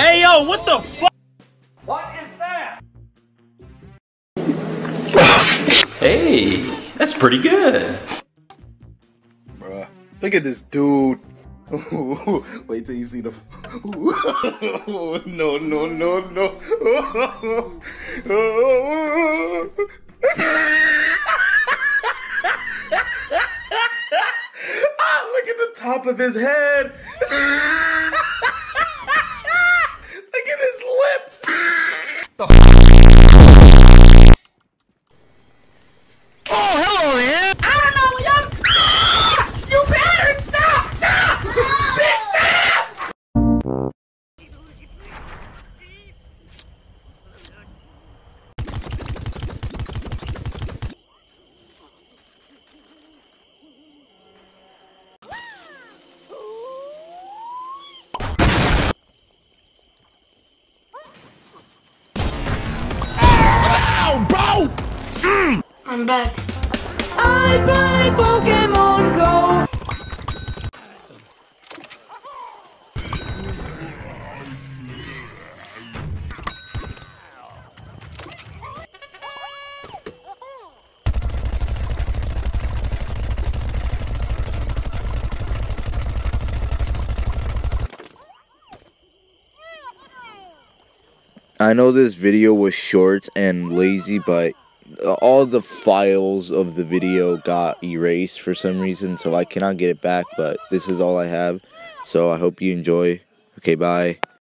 Hey, yo, what the fuck? What is that? Hey, that's pretty good. Bruh, look at this dude. Wait till you see the. no, no, no, no. ah, look at the top of his head. look at his lips. The Mm. I'm back. I play Pokemon Go. I know this video was short and lazy, but all the files of the video got erased for some reason, so I cannot get it back, but this is all I have. So I hope you enjoy. Okay, bye.